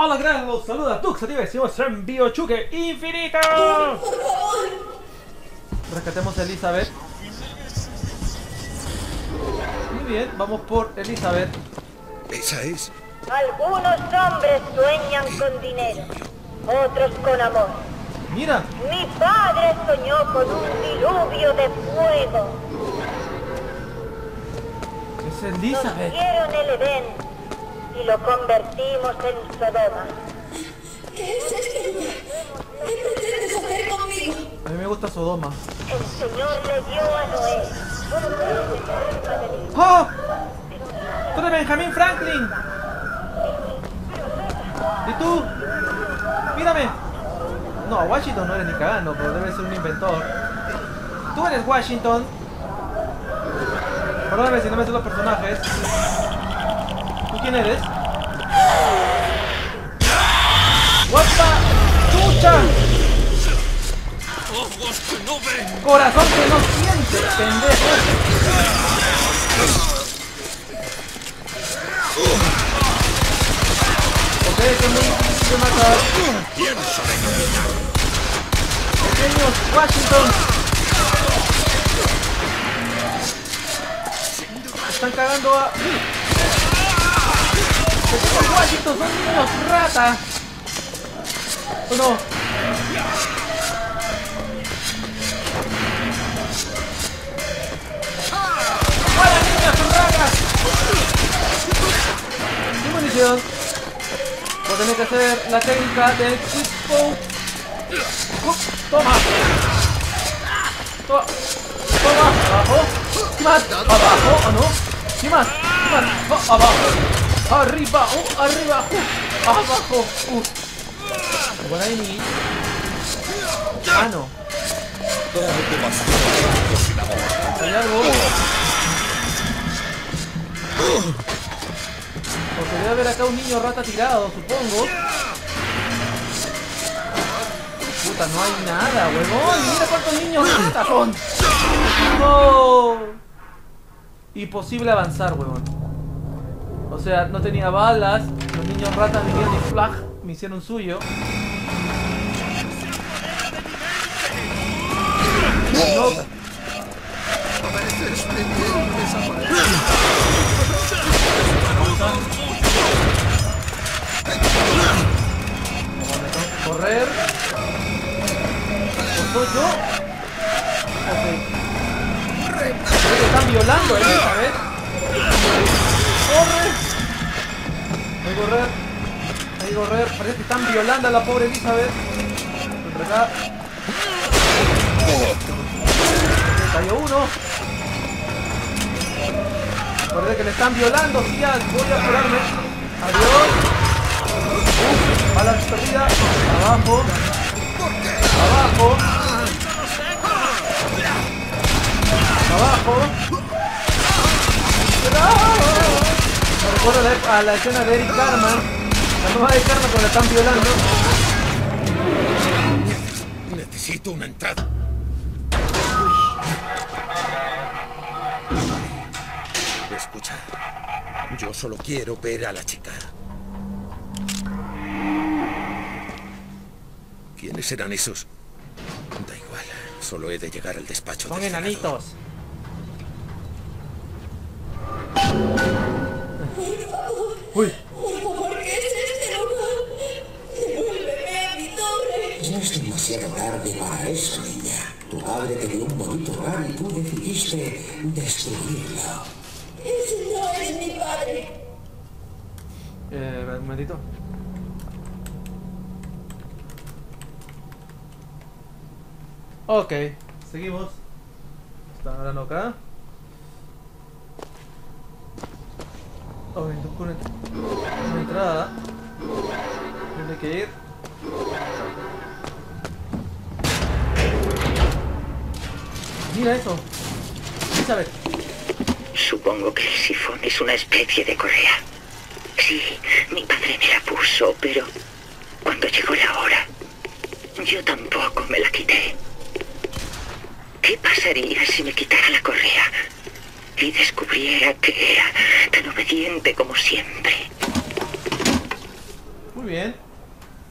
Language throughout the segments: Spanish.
Hola, gran los saluda Tuxativa y seguimos en Biochuque Infinito. Rescatemos a Elizabeth. Muy bien, vamos por Elizabeth. ¿Esa es? Algunos hombres sueñan con dinero, otros con amor. Mira, Mi padre soñó con un diluvio de fuego. es Nos Elizabeth. dieron el Edén y lo convertimos en Sodoma. ¿Qué es este lugar? ¿Qué pretendes hacer conmigo? A mí me gusta Sodoma. El Señor le dio a Noé ¡Oh! ¡Tú eres Benjamin Franklin! ¿Y tú? Mírame. No, Washington no eres ni cagando, pero debe ser un inventor. Tú eres Washington. Perdóname si no me sé los personajes. ¿Tú quién eres? The... ¡Chucha! ¡Ojos no ven! Corazón que no siente, pendejo. Ok, que muy difícil de matar. ¡Piensa de Pequeños Washington. Están cagando a. Pequeños Washington son niños rata. ¿O no? ¡Hola niñas ratas! Sin munición. Voy a tener que hacer la técnica del quick. Uh, Toma. Toma. Toma. Abajo. ¿Qué más? Abajo. ¿O no? ¿Qué más? ¿Qué más? Abajo. Arriba. Uh, arriba. Uh, abajo. Uh. Buena ahí. Ah, no. Basura. Hay algo. Porque debe haber acá un niño rata tirado, supongo. Puta, no hay nada, huevón. Mira cuántos niños rata son. No. Imposible avanzar, huevón. O sea, no tenía balas. Los niños ratas vinieron y flag me hicieron suyo. No. Correr. ¿O soy yo? Ok. Están violando a Elizabeth. Corre. Correr. Hay que correr. Parece que están violando a la pobre Elizabeth. Por acá. Cayó uno. Parece que le están violando. Tía, voy a apurarme. Adiós. Bala perdida. Abajo. Abajo. Abajo. Recuerdo a la escena de Eric Carman. La nueva de Carman cuando la están violando. Necesito una entrada. Escucha. Yo solo quiero ver a la chica. ¿Quiénes eran esos? Da igual. Solo he de llegar al despacho Son senador. Ok, seguimos. Están hablando acá. Oh, una, una entrada. ¿Dónde hay que ir? Mira eso. Elizabeth. Supongo que el sifón es una especie de correa. Sí, mi padre me la puso, pero cuando llegó la hora, yo tampoco me la quité. ¿Qué pasaría si me quitara la correa y descubriera que era tan obediente como siempre? Muy bien.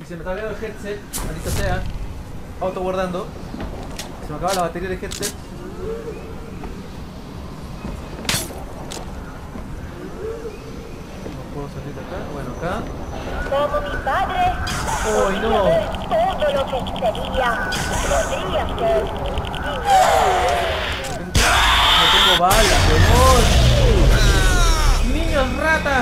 Y se me está el headset, maldita sea. Auto guardando. Se me acaba la batería del headset. No puedo salir de acá. Bueno, acá. Como mi padre, ¡Ay, no! todo lo que sería, podría ser. No tengo balas, huevón. ¡Niños rata!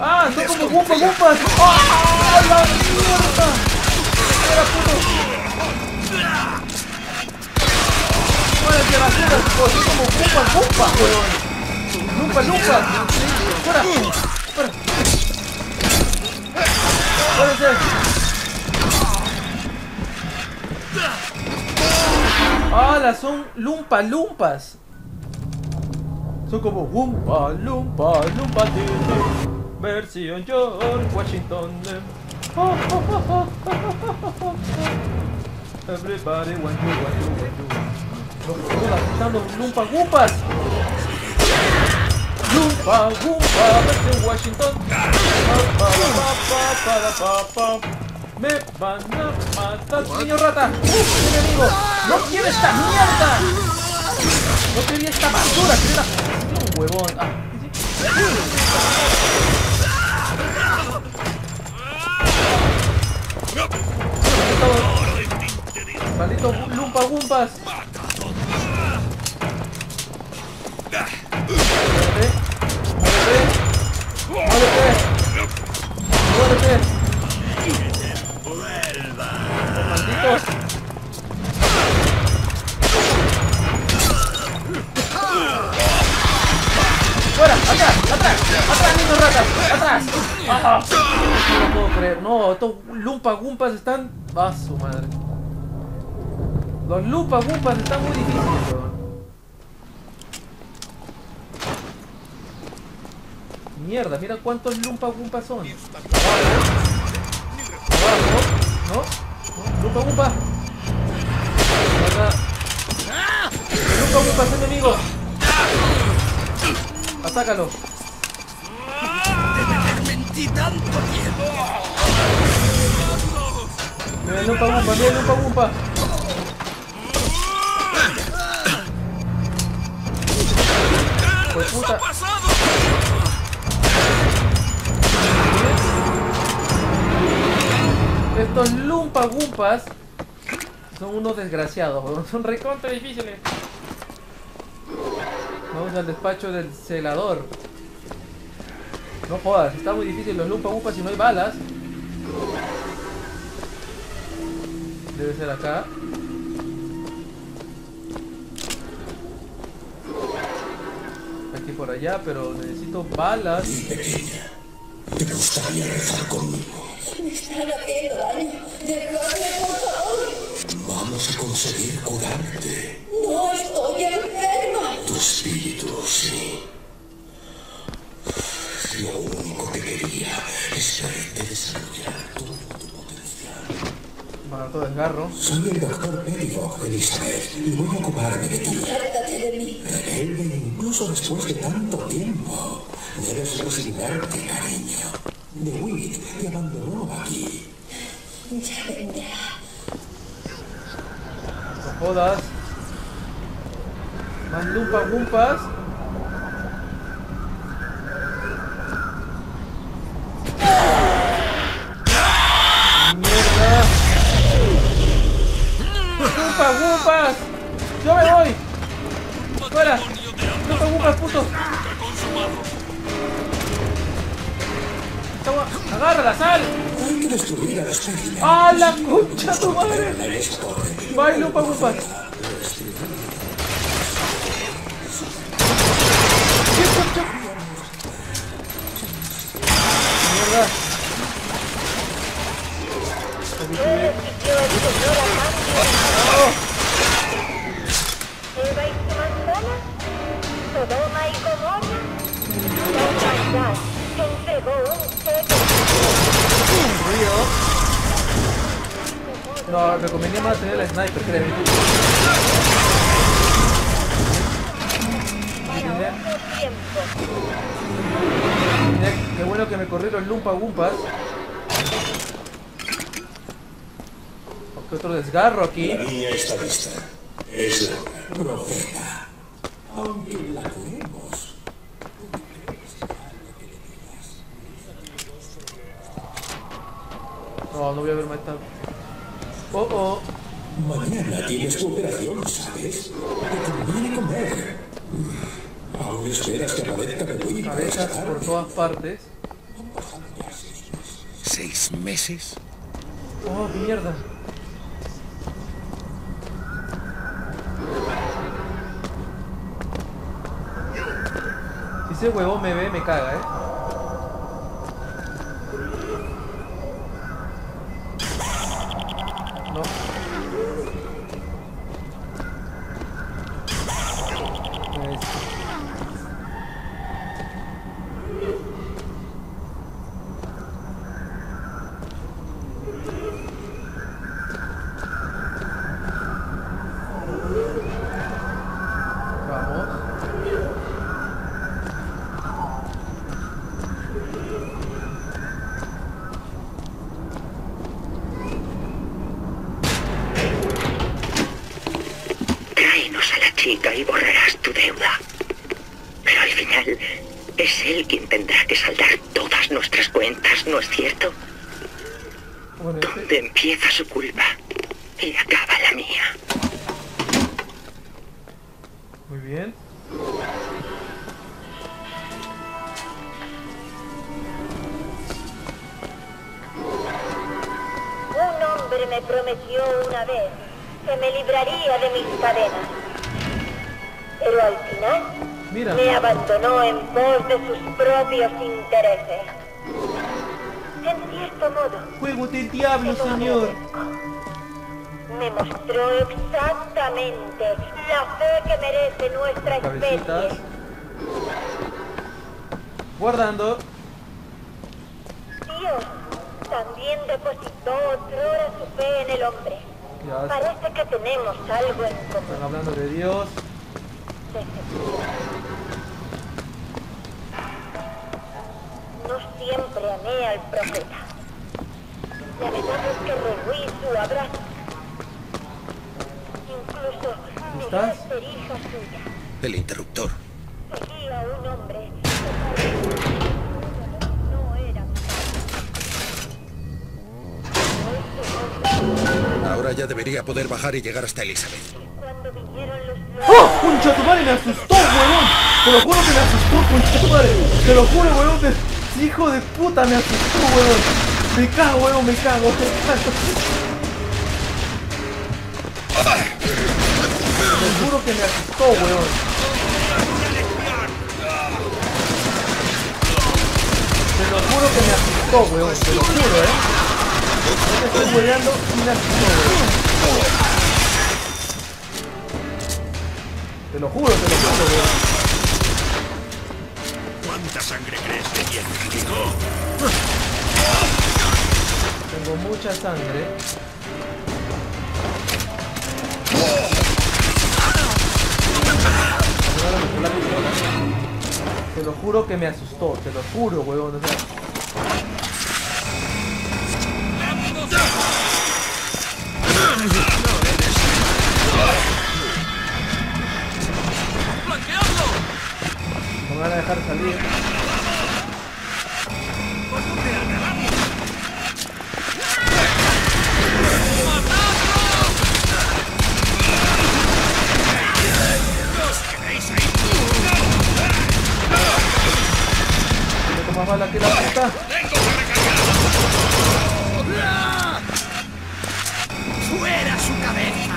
¡Ah! ¡Son como gumpas, gumpas! ¡Ah! ¡La mierda! ¡Era puto! ¡Muérete basura! ¡Son como lumpa! ¡Fuera! ¡Fuera! ¡Hala! Son lumpa lumpas. Son como lumpa lumpa lumpa. Versión George Washington. Everybody want to, want to, want to. Lumpa gumpa, versión Washington. Me van a matar, niño rata. ¡Uh, enemigo! ¡No quiero esta mierda! No quería esta basura, quería la... Un huevón. Ah, lumpa gumpas. ¡Atrás! ¡Atrás! ¡Atrás, niños ratas! ¡Atrás! ¡Ah! No puedo creer. No, estos lumpa gumpas están. ¡Ah, su madre! Los lumpa gumpas están muy difíciles, weón. Mierda, mira cuántos lumpa gumpas son. Abajo. ¿No? Lumpa gumpa. Lumpa gumpa es enemigo. Atácalo. Mira el lumpa gumpa, mira lumpa gumpa. Pues puta. Estos lumpa gumpas son unos desgraciados, son recontra difíciles. Vamos al despacho del celador. No jodas, está muy difícil los lumpa gumpas si no hay balas. Debe ser acá. Aquí por allá, pero necesito balas. Pequeña, ¿te gustaría rezar conmigo? Me están haciendo daño. Por favor. Vamos a conseguir curarte. No estoy enferma. Tu verte desarrollar todo tu potencial. Barato desgarro. Soy el doctor Perivoc, Elizabeth, y voy a ocuparme de ti. Apártate de mí. Rebelde incluso después de tanto tiempo. Debes resignarte, cariño. DeWitt te abandonó aquí. Ya vendrá. No jodas. Más lumpa gumpas. ¡Lumpa gumpas! ¡Yo me voy! ¡Fuera! ¡Lumpa gumpas, puto! ¡Agarra la sal! ¡Ah, la concha tu madre! ¿Qué concha? ¡Mierda! No, recomendaría más tener el sniper, tiempo. mira, qué bueno que me corrieron lumpa gumpas. ¿Qué otro desgarro aquí? La niña está lista. Es la. Profeta. Aunque la curemos. No, no voy a ver matado. Oh, oh. Mañana tienes tu operación, ¿sabes? Te conviene comer. Aún esperas que aparezca para Cabezas por todas partes. ¿Seis meses? Oh, mierda. Si ese huevón me ve, me caga, eh. No. Pues, vamos. Tráenos a la chica y borrarás tu deuda. Pero al final es él quien tendrá que saldar todas nuestras cuentas, ¿no es cierto? Bueno, este- Donde empieza su culpa y acaba la mía. Muy bien. Un hombre me prometió una vez que me libraría de mis cadenas. Pero al final Mira. me abandonó en pos de sus propios intereses. Modo, Juego del diablo, señor. Me mostró exactamente la fe que merece nuestra Cabecitas. especie. Guardando. Dios también depositó otrora su fe en el hombre. Parece que tenemos algo en común. están hablando de Dios. No siempre amé al profeta. Es que rehuí su abrazo. Incluso mi ¿Estás? ser hija suya. El interruptor. Seguía un hombre no era. Ahora ya debería poder bajar y llegar hasta Elizabeth. Cuando vinieron los ¡Oh! ¡Concha tu madre! ¡Me asustó, huevón! Te lo juro que me asustó, concha tu madre. Te lo juro, huevón. Hijo de puta, me asustó, huevón. Me cago, huevón, me cago, me cago. Te juro que me asustó, huevón. Te lo juro que me asustó, huevón. Te lo juro, eh. No te estoy hueveando y me asustó, huevón. Te lo juro, te lo juro, huevón. ¿Cuánta sangre crees que tiene, chico? Tengo mucha sangre. Te lo juro que me asustó, te lo juro, huevón. Más bala que la puta. ¡Fuera su cabeza!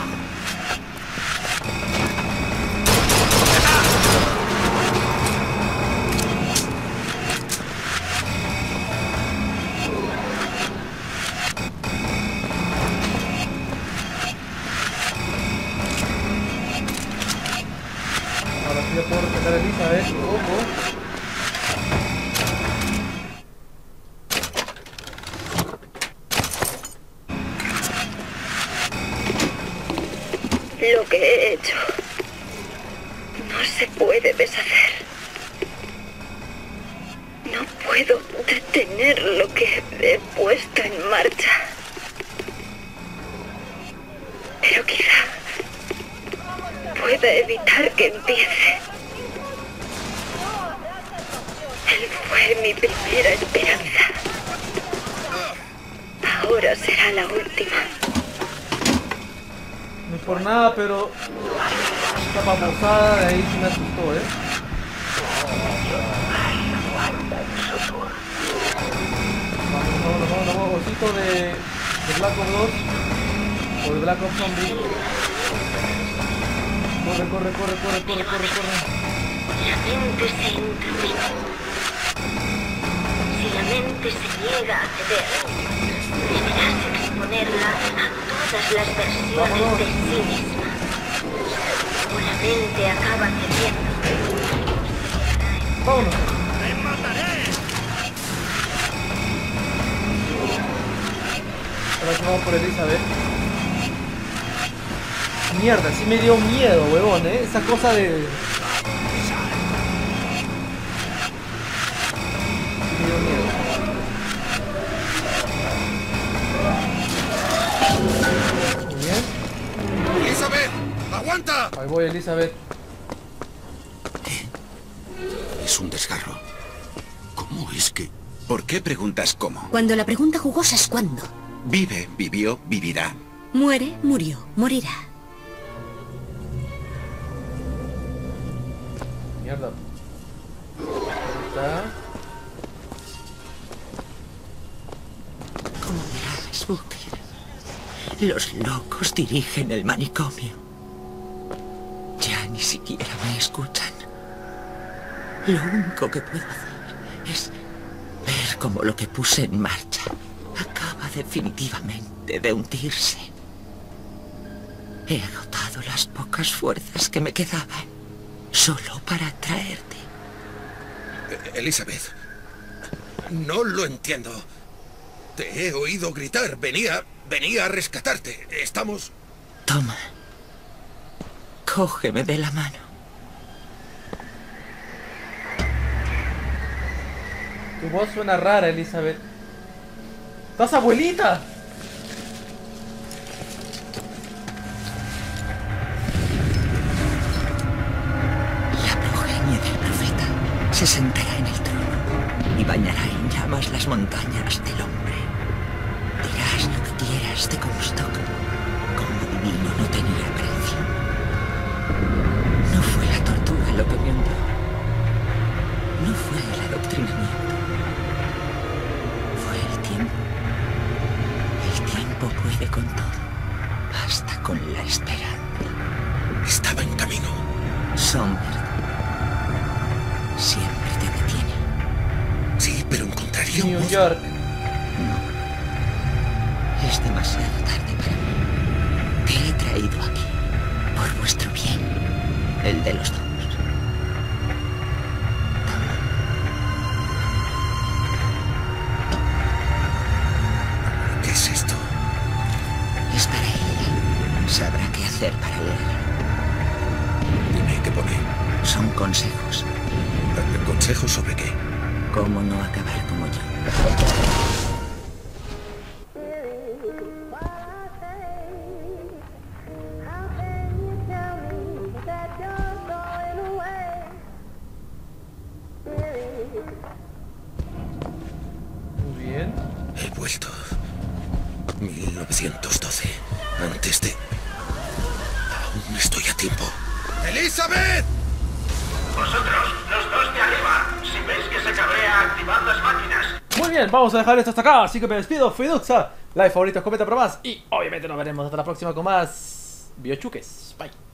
Ahora sí ya puedo rescatar a Elizabeth. Ojo. Mi primera esperanza. Ahora será la última. No por nada, pero esta babosada de ahí sí me asustó, ¿eh? Vamos, vamos, vamos, vamos, osito de, de Black Ops 2 o de Black Ops Zombie. Corre, corre, corre, corre, corre, corre, corre. La mente se intromete. Mente se niega a ceder, deberás exponerla a todas las versiones de sí misma. La mente acaba cediendo. Vámonos. Ahora sí vamos por Elizabeth. Mierda, sí me dio miedo, huevón, ¿eh? Esa cosa de... Elizabeth. Es un desgarro. ¿Cómo es que...? ¿Por qué preguntas cómo? Cuando la pregunta jugosa es cuándo. Vive, vivió, vivirá. Muere, murió, morirá. Mierda. Ahí está. Como verás, Booker, los locos dirigen el manicomio. Ya ni siquiera me escuchan. Lo único que puedo hacer es ver cómo lo que puse en marcha acaba definitivamente de hundirse. He agotado las pocas fuerzas que me quedaban solo para traerte. Eh, Elizabeth. No lo entiendo. Te he oído gritar. Venía... Venía a rescatarte. Estamos... Toma. Cógeme de la mano. Tu voz suena rara, Elizabeth. ¿Estás abuelita? La progenie del profeta se sentará en el trono y bañará en llamas las montañas del hombre. Dirás lo que quieras de Comstock. Como divino no tenía precio. No fue la tortura lo que me. No fue el adoctrinamiento. Puede con todo. Basta con la esperanza. Estaba en camino. Sombra. Siempre te detiene. Sí, pero encontraría un New modo. York. Es demasiado tarde para mí. Te he traído aquí. Por vuestro bien. El de los dos. ¿Consejos sobre qué? Cómo no acabar vamos a dejar esto hasta acá. Así que me despido. Fui Duxa. Like, favoritos, comenta para más. Y obviamente nos veremos hasta la próxima con más Biochuques. Bye.